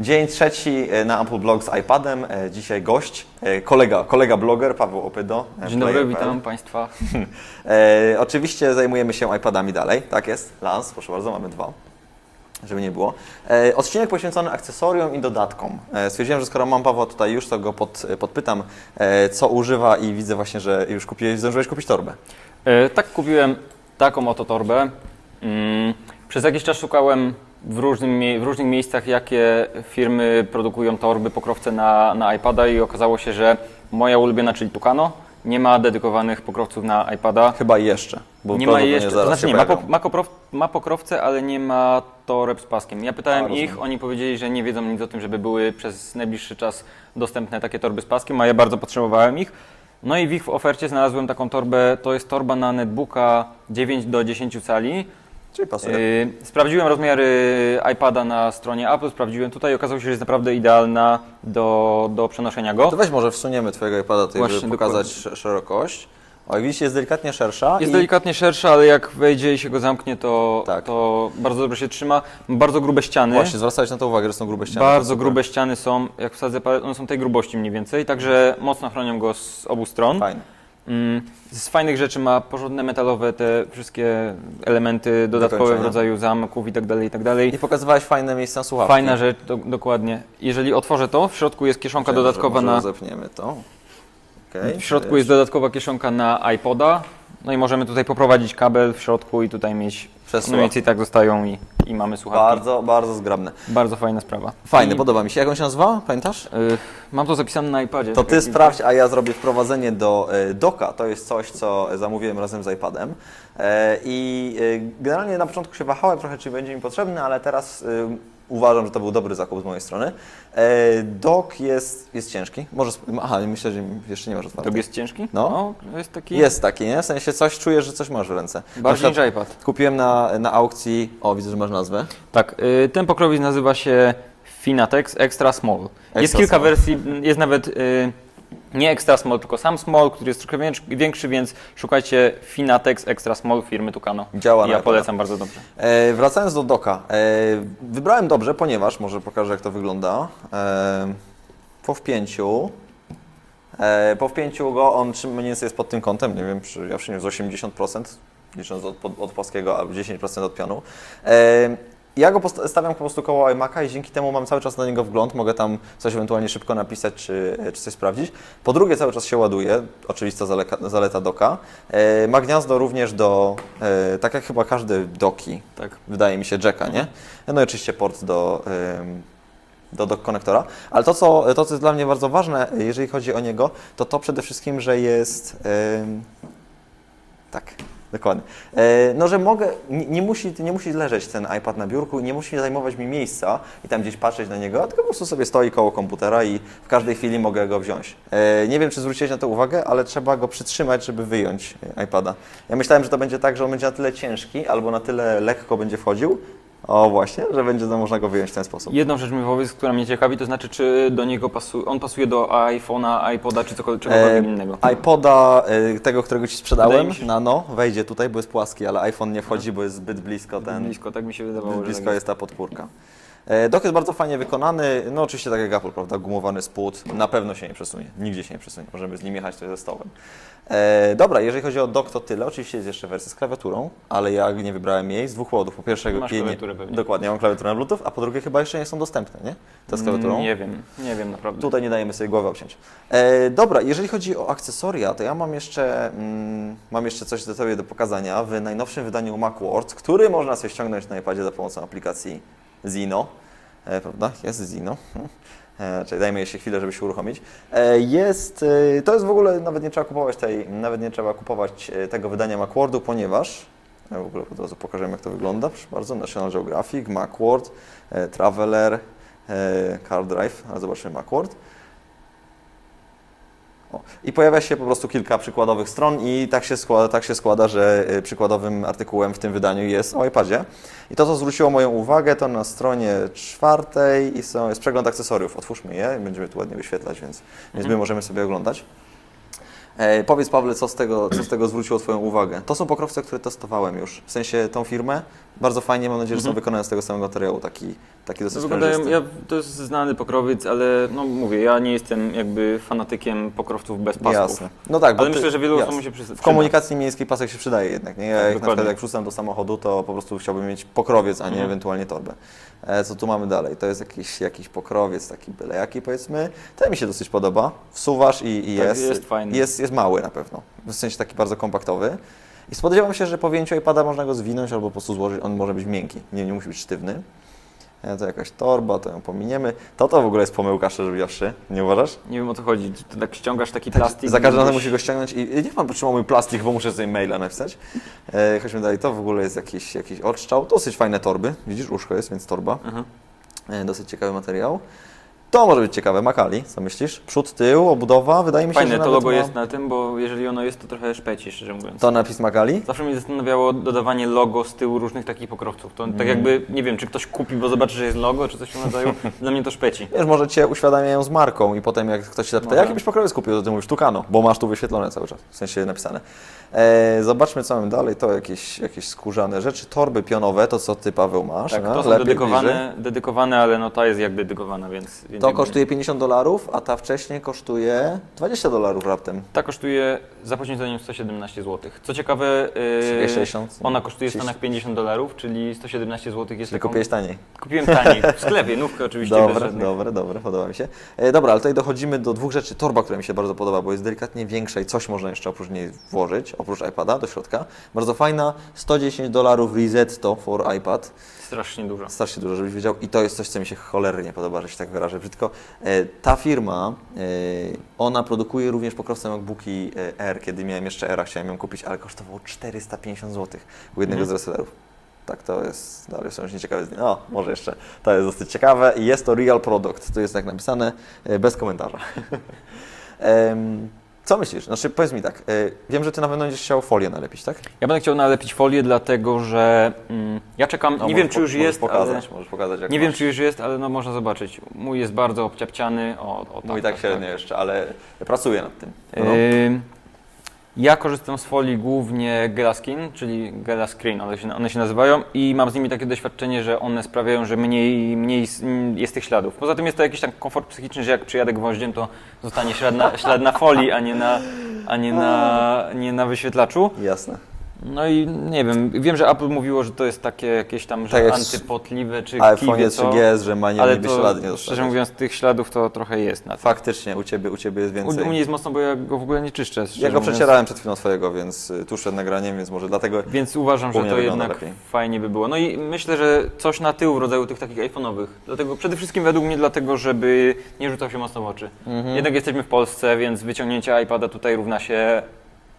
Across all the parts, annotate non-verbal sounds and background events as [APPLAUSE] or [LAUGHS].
Dzień trzeci e, na Ample Blog z iPadem. E, Dzisiaj gość, e, kolega, kolega bloger Paweł Opydo. Dzień dobry, witam Państwa. [LAUGHS] E, oczywiście zajmujemy się iPadami dalej, tak jest. Lans, proszę bardzo, mamy dwa, żeby nie było. E, odcinek poświęcony akcesoriom i dodatkom. E, stwierdziłem, że skoro mam Pawła tutaj już, to go pod, podpytam, co używa i widzę właśnie, że już kupiłeś, zdążyłeś kupić torbę. Tak, kupiłem taką oto torbę. Mm, przez jakiś czas szukałem w, różnym, w różnych miejscach, jakie firmy produkują torby, pokrowce na, na iPada i okazało się, że moja ulubiona, czyli Tucano, nie ma dedykowanych pokrowców na iPada. Chyba jeszcze, bo nie ma jeszcze, to znaczy nie, ma, po, ma, koprow, ma pokrowce, ale nie ma toreb z paskiem. Ja pytałem A, ich, oni powiedzieli, że nie wiedzą nic o tym, żeby były przez najbliższy czas dostępne takie torby z paskiem, a ja bardzo potrzebowałem ich. No i w ich ofercie znalazłem taką torbę, to jest torba na netbooka 9 do 10 cali. Czyli pasuje. Yy, sprawdziłem rozmiary iPada na stronie Apple, sprawdziłem tutaj i okazało się, że jest naprawdę idealna do, do przenoszenia go. To weź może wsuniemy Twojego iPada tutaj, Właśnie, żeby pokazać sz- szerokość. O, jak widzicie, jest delikatnie szersza. Jest i... delikatnie szersza, ale jak wejdzie i się go zamknie, to, Tak. to bardzo dobrze się trzyma. Ma bardzo grube ściany. Właśnie, zwracać na to uwagę, że są grube ściany. Bardzo grube ściany są, jak wsadzę one są tej grubości mniej więcej, także mocno chronią go z obu stron. Fajne. Mm, Z fajnych rzeczy ma porządne metalowe te wszystkie elementy dodatkowe w rodzaju zamków i tak dalej, i tak dalej. I pokazywałeś fajne miejsca słuchawki. Fajna rzecz, do, dokładnie. Jeżeli otworzę to, w środku jest kieszonka Może- dodatkowa może na... Zepniemy to. Okay, W środku jest dodatkowa kieszonka na iPoda. No i możemy tutaj poprowadzić kabel w środku i tutaj mieć... Przesuwa. No więcej tak zostają i, i mamy słuchawki. Bardzo, bardzo zgrabne. Bardzo fajna sprawa. Fajne, I, podoba mi się. Jak on się nazywa? Pamiętasz? y, Mam to zapisane na iPadzie. To ty sprawdź, a ja zrobię wprowadzenie do e, doka. To jest coś, co zamówiłem razem z iPadem. E, I e, generalnie na początku się wahałem trochę, czy będzie mi potrzebny, ale teraz uważam, że to był dobry zakup z mojej strony. E, Dok jest, jest ciężki. Może, sp- aha, myślę, że jeszcze nie masz otwartego. To jest ciężki? No. jest taki... Jest taki, nie? W sensie coś czujesz, że coś masz w ręce. Bardziej niż iPad. Kupiłem na, na aukcji, o widzę, że masz nazwę. Tak, y, ten pokrowiec nazywa się Finatex Extra Small. jest Extra kilka Small. wersji, jest nawet y, nie Extra Small, tylko sam Small, który jest troszkę większy, więc szukajcie Finatex Extra Small firmy Tucano. Działa I ja polecam bardzo dobrze. E, wracając do doka. E, wybrałem dobrze, ponieważ, może pokażę jak to wygląda. E, po wpięciu, e, po wpięciu go, on mniej więcej jest pod tym kątem, nie wiem, ja przyniósł 80%, licząc od, od, od płaskiego, albo 10% od pianu. E, ja go stawiam po prostu koło iMac'a i dzięki temu mam cały czas na niego wgląd, mogę tam coś ewentualnie szybko napisać czy, czy coś sprawdzić. Po drugie cały czas się ładuje, oczywista zaleka, zaleta doka. E, ma gniazdo również do, e, tak jak chyba każdy doki, Tak. wydaje mi się, jacka, nie? No i oczywiście port do, ym, do, do konektora. Ale to co, to, co jest dla mnie bardzo ważne, jeżeli chodzi o niego, to to przede wszystkim, że jest... tak, dokładnie. E, No, że mogę, nie, nie, musi, nie musi leżeć ten iPad na biurku, nie musi zajmować mi miejsca i tam gdzieś patrzeć na niego, tylko po prostu sobie stoi koło komputera i w każdej chwili mogę go wziąć. E, Nie wiem, czy zwróciłeś na to uwagę, ale trzeba go przytrzymać, żeby wyjąć e, iPada. Ja myślałem, że to będzie tak, że on będzie na tyle ciężki albo na tyle lekko będzie wchodził, o właśnie, że będzie można go wyjąć w ten sposób. Jedną rzecz mi powiedz, która mnie ciekawi, to znaczy czy do niego pasuje, on pasuje do iPhone'a, iPoda czy cokolwiek, E, innego. iPoda, e, tego, którego Ci sprzedałem, się, nano, wejdzie tutaj, bo jest płaski, ale iPhone nie wchodzi, bo jest zbyt blisko ten... Blisko, tak mi się wydawało, Blisko tak jest ta podpórka. E, Dok jest bardzo fajnie wykonany, no oczywiście tak jak Apple, prawda, gumowany spód, na pewno się nie przesunie, nigdzie się nie przesunie, możemy z nim jechać tutaj ze stołem. E, dobra, jeżeli chodzi o dock to tyle, oczywiście jest jeszcze wersja z klawiaturą, ale ja nie wybrałem jej z dwóch powodów. Po pierwsze, Masz jej nie, pewnie. dokładnie, mam klawiaturę na Bluetooth, a po drugie chyba jeszcze nie są dostępne, nie? To z klawiaturą. Nie wiem, nie wiem naprawdę. Tutaj nie dajemy sobie głowy obciąć. E, dobra, jeżeli chodzi o akcesoria, to ja mam jeszcze, mm, mam jeszcze coś do Tobie do pokazania w najnowszym wydaniu Macworld, który można sobie ściągnąć na iPadzie za pomocą aplikacji Zino. E, prawda? Jest Zino. E, czyli dajmy jeszcze chwilę, żeby się uruchomić. E, jest, to jest w ogóle, nawet nie trzeba kupować tej, nawet nie trzeba kupować tego wydania Macworldu, ponieważ ja w ogóle od razu pokażemy, jak to wygląda. Proszę bardzo, National Geographic, Macworld, Traveler, Car Drive, ale zobaczymy Macworld. I pojawia się po prostu kilka przykładowych stron i tak się składa, tak się składa że y, przykładowym artykułem w tym wydaniu jest o iPadzie. I to, co zwróciło moją uwagę, to na stronie czwartej i są, jest przegląd akcesoriów. Otwórzmy je, będziemy tu ładnie wyświetlać, więc, więc my możemy sobie oglądać. E, powiedz Pawle, co z, tego, co z tego zwróciło Twoją uwagę? To są pokrowce, które testowałem już. W sensie tą firmę Bardzo fajnie, mam nadzieję, że są Mhm. wykonane z tego samego materiału, taki, taki dosyć Wyglądają, sprężysty. ja, to jest znany pokrowiec, ale no mówię, ja nie jestem jakby fanatykiem pokrowców bez pasków. Jasne. No tak, bo Ale ty- myślę, że wielu jasne. osobom się przy, W komunikacji miejskiej pasek się przydaje jednak, nie? Ja Tak, jak na przykład jak wrzucam do samochodu, to po prostu chciałbym mieć pokrowiec, a nie Mhm. ewentualnie torbę. E, co tu mamy dalej? To jest jakiś, jakiś pokrowiec, taki byle jaki powiedzmy. Ten mi się dosyć podoba. Wsuwasz i, i Tak, jest. jest fajny. Jest, jest mały na pewno. W sensie taki bardzo kompaktowy. I spodziewam się, że po wzięciu iPada można go zwinąć albo po prostu złożyć. On może być miękki, nie, nie musi być sztywny. E, To jakaś torba, to ją pominiemy. To to w ogóle jest pomyłka, szczerze mówiąc. Nie uważasz? Nie wiem o co chodzi. Ty tak ściągasz taki plastik. Za każdym razem musisz- musi go ściągnąć i niech pan potrzymał mój plastik, bo muszę sobie maila napisać. E, chodźmy dalej, to w ogóle jest jakiś, jakiś odszczał. Dosyć fajne torby. Widzisz, uszko jest, więc torba. E, dosyć ciekawy materiał. To może być ciekawe. Makali, co myślisz? Przód, tył, obudowa, wydaje mi się, Fajne, że to nawet logo ma... jest na tym, bo jeżeli ono jest, to trochę szpeci, szczerze mówiąc. To napis Makali? Zawsze mnie zastanawiało dodawanie logo z tyłu różnych takich pokrowców. To Mm. tak jakby, nie wiem, czy ktoś kupi, bo zobaczy, że jest logo, czy coś w tym rodzaju. [LAUGHS] Dla mnie to szpeci. Wiesz, może Cię uświadamiają z marką i potem jak ktoś się zapyta, Może. jaki byś pokrowiec kupił, to Ty mówisz Tukano, bo masz tu wyświetlone cały czas, w sensie napisane. E, zobaczmy, co mamy dalej. To jakieś, jakieś skórzane rzeczy, torby pionowe, to co Ty, Paweł, masz. Tak, no? to są Lepiej, bliżej. dedykowane, dedykowane, ale no ta jest jak dedykowana, więc... więc To kosztuje 50 dolarów, a ta wcześniej kosztuje 20 dolarów raptem. Ta kosztuje za poświęceniem 117 zł. Co ciekawe, yy, 60. ona kosztuje w 30. Stanach 50 dolarów, czyli 117 zł jest Czyli taką... kupiłeś taniej. Kupiłem taniej, w sklepie, nówkę oczywiście Dobre, dobre, dobre, podoba mi się. E, dobra, ale tutaj dochodzimy do dwóch rzeczy. Torba, która mi się bardzo podoba, bo jest delikatnie większa i coś można jeszcze oprócz niej włożyć, oprócz iPada do środka. Bardzo fajna, 110 dolarów Risetto for iPad. Strasznie dużo. Strasznie dużo, żebyś wiedział. I to jest coś, co mi się cholernie podoba, że się tak wyrażę brzydko. E, ta firma, e, ona produkuje również pokrowce MacBooki e, R. Kiedy miałem jeszcze Era, chciałem ją kupić, ale kosztowało 450 zł u jednego Mhm. z resellerów. Tak, to jest, dalej są już nieciekawe. No, może jeszcze, to jest dosyć ciekawe i jest to real product. Tu jest tak napisane, bez komentarza. [LAUGHS] co myślisz? Znaczy, powiedz mi tak, e, wiem, że Ty na pewno będziesz chciał folię nalepić, tak? Ja będę chciał nalepić folię, dlatego że mm, ja czekam, No, nie wiem czy już jest, pokazać, ale, pokazać, jak nie wiem masz. czy już jest, ale no można zobaczyć. Mój jest bardzo obciapciany. O, o, Mój tak średnio jeszcze, ale pracuję nad tym. No, no. Ja korzystam z folii głównie Gelaskin, czyli Gelascreen, one się, one się nazywają i mam z nimi takie doświadczenie, że one sprawiają, że mniej, mniej jest tych śladów. Poza tym jest to jakiś tam komfort psychiczny, że jak przyjadę gwoździem, to zostanie ślad na, ślad na folii, a nie na, a nie na, nie na wyświetlaczu. Jasne. No i nie wiem, wiem, że Apple mówiło, że to jest takie jakieś tam, że Tak z- antypotliwe czy kiwie, iPhone co, 3GS, że ma nie ale niby to, ślady nie szczerze mówiąc, tych śladów to trochę jest na tym. Faktycznie, u Ciebie, u ciebie jest U, więcej. u mnie jest mocno, bo ja go w ogóle nie czyszczę. ja go mówiąc. przecierałem przed chwilą Twojego, więc y, tuż przed nagraniem, więc może dlatego... Więc uważam, U że to jednak lepiej. fajnie by było. No i myślę, że coś na tył w rodzaju tych takich iPhone'owych. Dlatego przede wszystkim według mnie dlatego, żeby nie rzucał się mocno w oczy. Mhm. Jednak jesteśmy w Polsce, więc wyciągnięcie iPada tutaj równa się,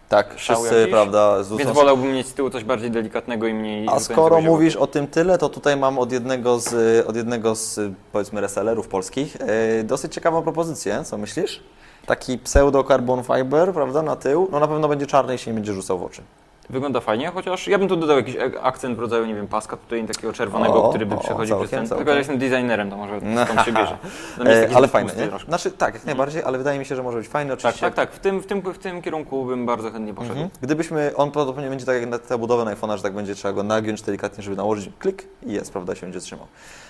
Tak, wszyscy, jakiś? prawda, z więc wolałbym mieć z tyłu coś bardziej delikatnego i mniej A skoro mówisz o tym tyle, to tutaj mam od jednego z, od jednego z powiedzmy resellerów polskich y, dosyć ciekawą propozycję, co myślisz? Taki pseudo carbon fiber, prawda, na tył. No na pewno będzie czarny i się nie będzie rzucał w oczy. Wygląda fajnie, chociaż ja bym tu dodał jakiś e- akcent w rodzaju, nie wiem, paska tutaj takiego czerwonego, O, który by o, przechodził przez ten. całkiem. Tylko ja jestem designerem, to może No. stąd się bierze. [LAUGHS] E, ale pusty nie? troszkę. Znaczy tak, jak najbardziej, ale wydaje mi się, że może być fajny Tak, oczywiście. tak, tak. W tym, w, tym, w tym kierunku bym bardzo chętnie poszedł. Mhm. Gdybyśmy, on prawdopodobnie będzie tak jak na tę budowę na iPhone'a, że tak będzie trzeba go nagiąć delikatnie, żeby nałożyć klik i jest, prawda, się będzie trzymał.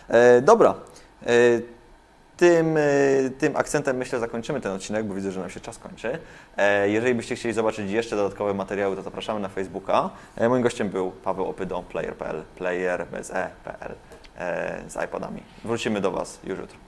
E, dobra. E, tym, e, tym akcentem myślę zakończymy ten odcinek, bo widzę, że nam się czas kończy. E, jeżeli byście chcieli zobaczyć jeszcze dodatkowe materiały, to zapraszamy na Facebooka. E, moim gościem był Paweł Opydo, player.pl, player bez e.pl z iPadami. Wrócimy do Was już jutro.